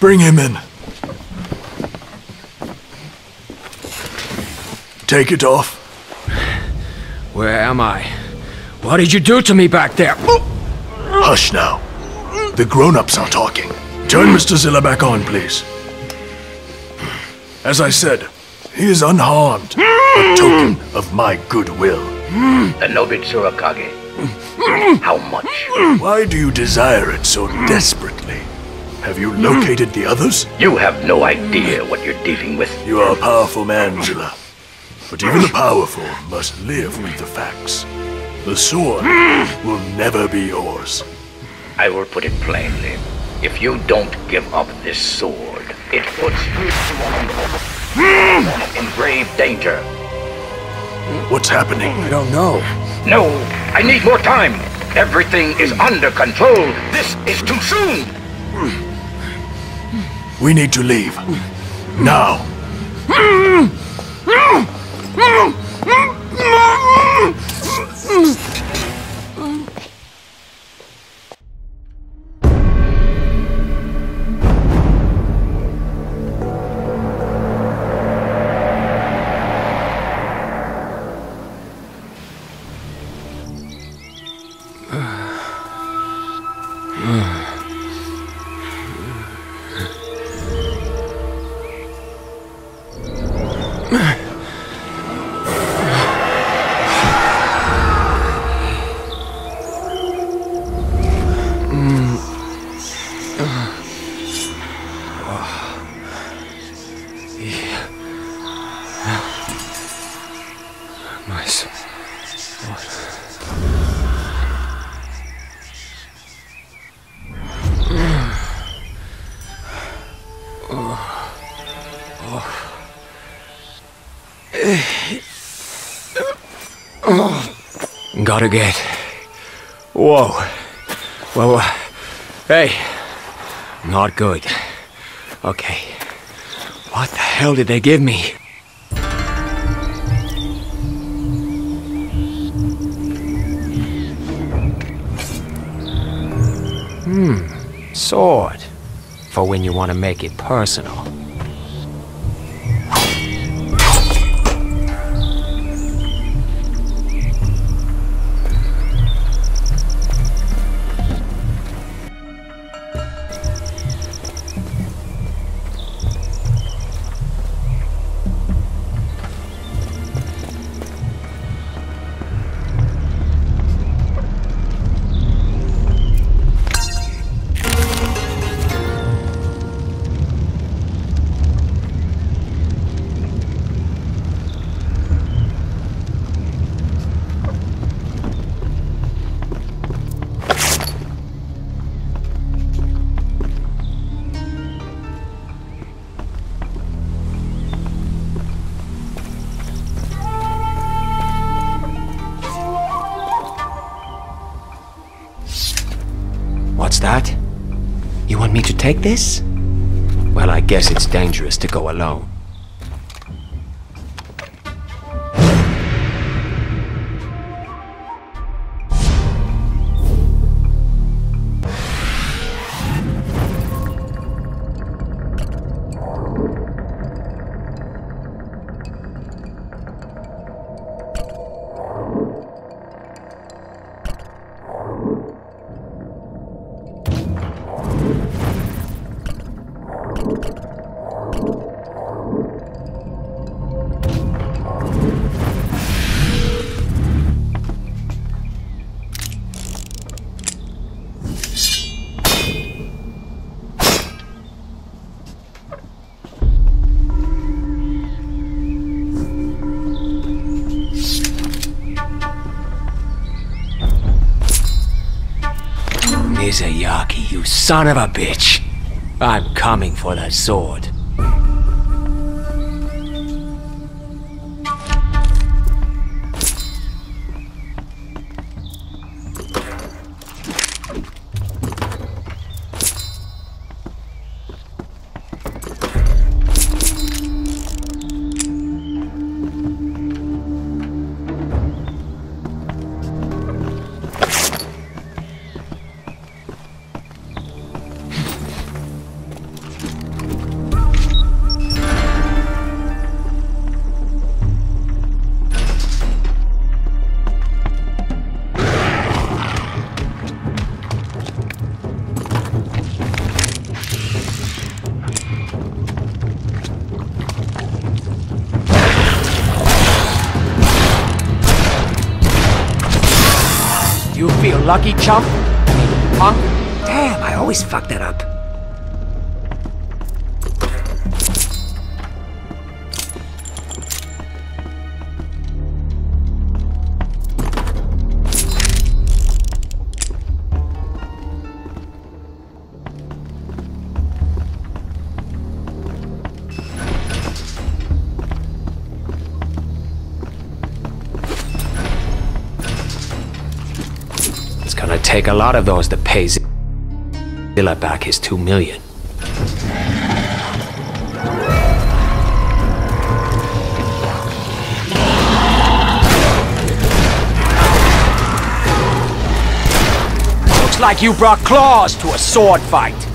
Bring him in. Take it off. Where am I? What did you do to me back there? Hush now. The grown-ups are talking. Turn Mr. Zilla back on, please. As I said, he is unharmed. A token of my goodwill. The Nobitsura Kage. How much? Why do you desire it so desperately? Have you located the others? You have no idea what you're dealing with. You are a powerful man, Zilla. But even the powerful must live with the facts. The sword will never be yours. I will put it plainly. If you don't give up this sword, it puts you in grave danger. What's happening? I don't know. No, I need more time. Everything is under control. This is too soon. We need to leave. Now. My Gotta get. Whoa. Well, uh, hey. Not good. Okay. What the hell did they give me? Hmm. Sword. For when you want to make it personal. Me to take this? Well, I guess it's dangerous to go alone. You son of a bitch! I'm coming for that sword. Lucky, chump? Punk? Damn, I always fuck that up. Gonna take a lot of those to pay Zilla back his two million. Looks like you brought claws to a sword fight.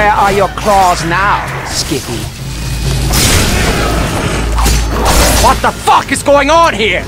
Where are your claws now, Skippy? What the fuck is going on here?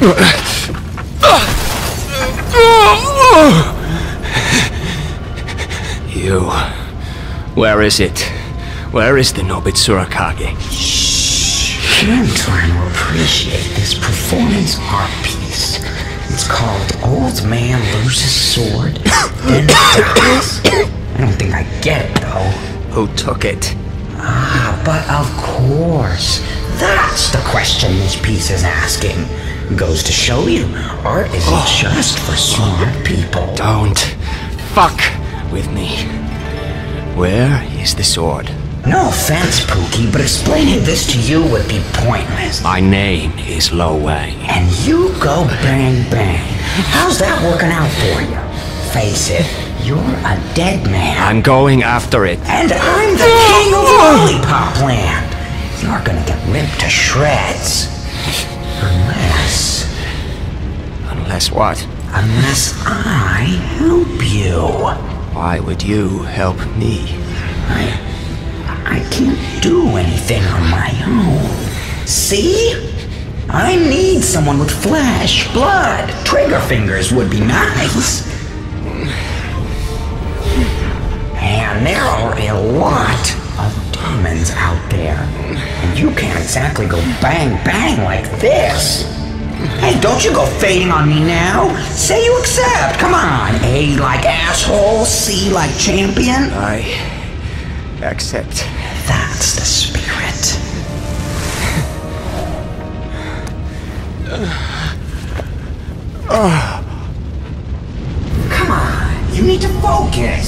You. Where is it? Where is the Nobitsura Kage? I'm trying to appreciate this performance art piece. It's called Old Man Loses Sword, Then Dies. I don't think I get it though. Who took it? Ah, but of course. That's the question this piece is asking. Goes to show you, art isn't oh. just for smart people. Don't fuck with me. Where is the sword? No offense, Pookie, but explaining this to you would be pointless. My name is Lo Wang. And you go bang bang. How's that working out for you? Face it, you're a dead man. I'm going after it. And I'm the king of oh. Lollipop Land. You're gonna get ripped to shreds. Unless. Unless what? Unless I help you. Why would you help me? I. I can't do anything on my own. See? I need someone with flesh, blood. Trigger fingers would be nice. And there are a lot of demons out there. And you can't exactly go bang bang like this. Hey, don't you go fading on me now. Say you accept. Come on. A like asshole, C like champion. I accept. That's the spirit. Come on, you need to focus.